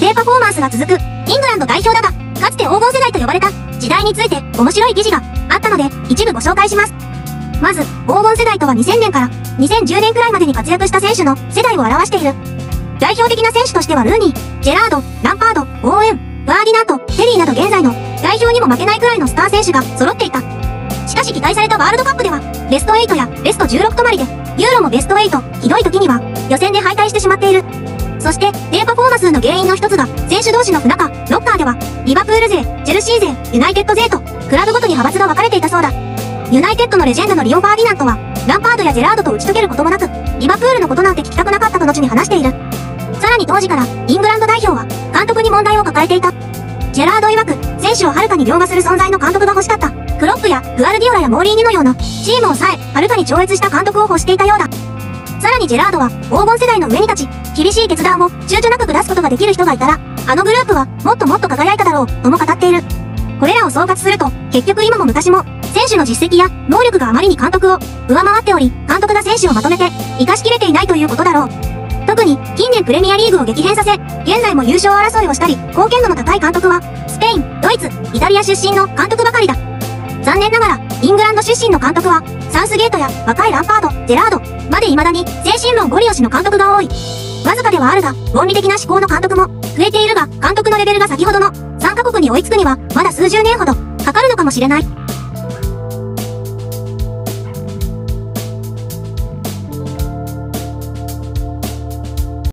低パフォーマンスが続く、イングランド代表だが、かつて黄金世代と呼ばれた時代について面白い記事があったので、一部ご紹介します。まず、黄金世代とは2000年から2010年くらいまでに活躍した選手の世代を表している。代表的な選手としてはルーニー、ジェラード、ランパード、オーウェン、ワーディナート、テリーなど現在の代表にも負けないくらいのスター選手が揃っていた。しかし期待されたワールドカップでは、ベスト8やベスト16止まりで、ユーロもベスト8、ひどい時には予選で敗退してしまっている。そして、低パフォーマンスの原因の一つが、選手同士の不仲、ロッカーでは、リバプール勢、チェルシー勢、ユナイテッド勢と、クラブごとに派閥が分かれていたそうだ。ユナイテッドのレジェンドのリオ・ファーディナンドは、ランパードやジェラードと打ち解けることもなく、リバプールのことなんて聞きたくなかったと後に話している。さらに当時から、イングランド代表は、監督に問題を抱えていた。ジェラード曰く、選手をはるかに凌駕する存在の監督が欲しかった。クロップやグアルディオラやモウリーニョのような、チームをさえ、はるかに超越した監督を欲していたようだ。さらにジェラードは、黄金世代の上に立ち、厳しい決断を躊躇なく下すことができる人がいたら、あのグループはもっともっと輝いただろう、とも語っている。これらを総括すると、結局今も昔も、選手の実績や能力があまりに監督を上回っており、監督が選手をまとめて、活かしきれていないということだろう。特に、近年プレミアリーグを激変させ、現在も優勝争いをしたり、貢献度の高い監督は、スペイン、ドイツ、イタリア出身の監督ばかりだ。残念ながら、イングランド出身の監督は、サウスゲートや若いランパード、ジェラード、まで未だに精神論ゴリ押しの監督が多い。わずかではあるが、論理的な思考の監督も増えているが、監督のレベルが先ほどの3カ国に追いつくには、まだ数十年ほどかかるのかもしれない。